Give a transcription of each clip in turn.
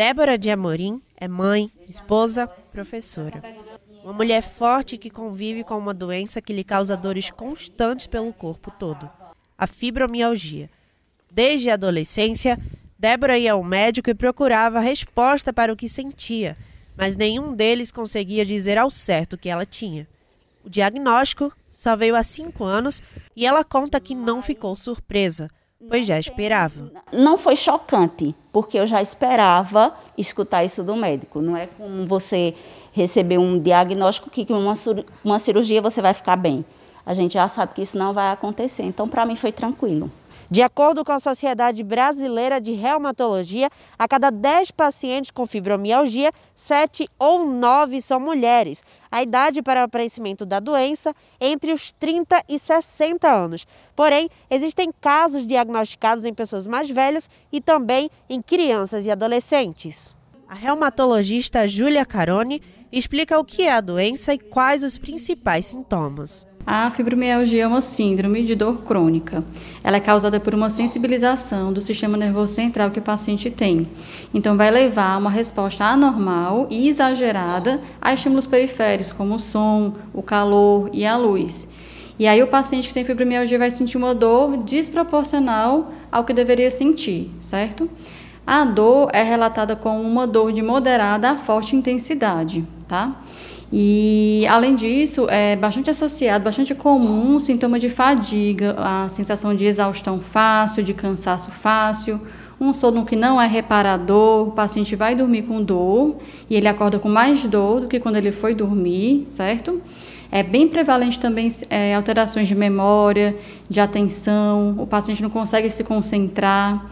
Débora de Amorim é mãe, esposa, professora. Uma mulher forte que convive com uma doença que lhe causa dores constantes pelo corpo todo, a fibromialgia. Desde a adolescência, Débora ia ao médico e procurava resposta para o que sentia, mas nenhum deles conseguia dizer ao certo o que ela tinha. O diagnóstico só veio há cinco anos e ela conta que não ficou surpresa, pois já esperava. Não foi chocante, porque eu já esperava escutar isso do médico. Não é como você receber um diagnóstico que com uma, uma cirurgia você vai ficar bem. A gente já sabe que isso não vai acontecer. Então, para mim, foi tranquilo. De acordo com a Sociedade Brasileira de Reumatologia, a cada 10 pacientes com fibromialgia, 7 ou 9 são mulheres. A idade para o aparecimento da doença entre os 30 e 60 anos. Porém, existem casos diagnosticados em pessoas mais velhas e também em crianças e adolescentes. A reumatologista Júlia Caroni explica o que é a doença e quais os principais sintomas. A fibromialgia é uma síndrome de dor crônica. Ela é causada por uma sensibilização do sistema nervoso central que o paciente tem. Então, vai levar a uma resposta anormal e exagerada a estímulos periféricos, como o som, o calor e a luz. E aí, o paciente que tem fibromialgia vai sentir uma dor desproporcional ao que deveria sentir, certo? A dor é relatada como uma dor de moderada a forte intensidade, tá? E, além disso, é bastante associado, bastante comum sintoma de fadiga, a sensação de exaustão fácil, de cansaço fácil, um sono que não é reparador, o paciente vai dormir com dor e ele acorda com mais dor do que quando ele foi dormir, certo? É bem prevalente também é, alterações de memória, de atenção, o paciente não consegue se concentrar.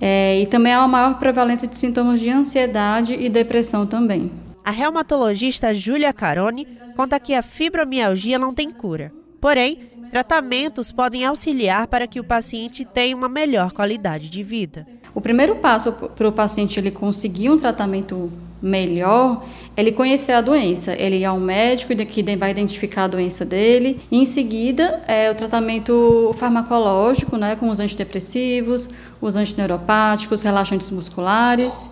É, e também há uma maior prevalência de sintomas de ansiedade e depressão também. A reumatologista Júlia Caroni conta que a fibromialgia não tem cura. Porém, tratamentos podem auxiliar para que o paciente tenha uma melhor qualidade de vida. O primeiro passo para o paciente ele conseguir um tratamento melhor é ele conhecer a doença. Ele ir ao médico que vai identificar a doença dele. E, em seguida, é o tratamento farmacológico, né, com os antidepressivos, os antineuropáticos, relaxantes musculares.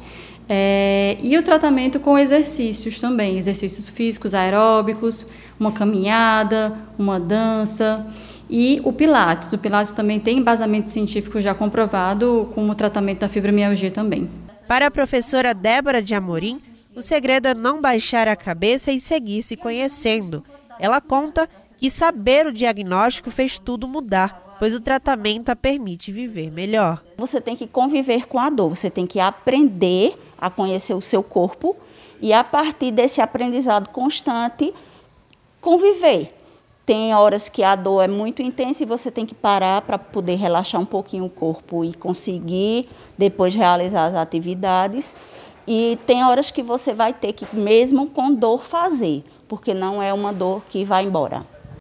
É, e o tratamento com exercícios também, exercícios físicos aeróbicos, uma caminhada, uma dança e o Pilates. O Pilates também tem embasamento científico já comprovado como tratamento da fibromialgia também. Para a professora Débora de Amorim, o segredo é não baixar a cabeça e seguir se conhecendo. Ela conta que saber o diagnóstico fez tudo mudar pois o tratamento a permite viver melhor. Você tem que conviver com a dor, você tem que aprender a conhecer o seu corpo e, a partir desse aprendizado constante, conviver. Tem horas que a dor é muito intensa e você tem que parar para poder relaxar um pouquinho o corpo e conseguir depois realizar as atividades. E tem horas que você vai ter que, mesmo com dor, fazer, porque não é uma dor que vai embora.